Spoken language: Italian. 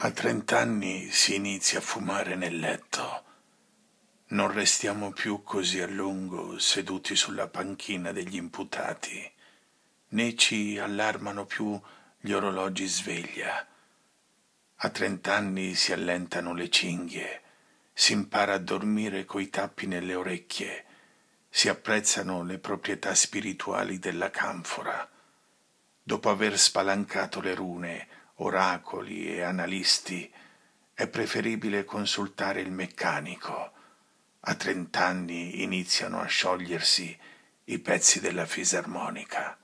A trent'anni si inizia a fumare nel letto. Non restiamo più così a lungo seduti sulla panchina degli imputati, né ci allarmano più gli orologi sveglia. A trent'anni si allentano le cinghie, si impara a dormire coi tappi nelle orecchie, si apprezzano le proprietà spirituali della canfora. Dopo aver spalancato le rune, oracoli e analisti, è preferibile consultare il meccanico. A trent'anni iniziano a sciogliersi i pezzi della fisarmonica.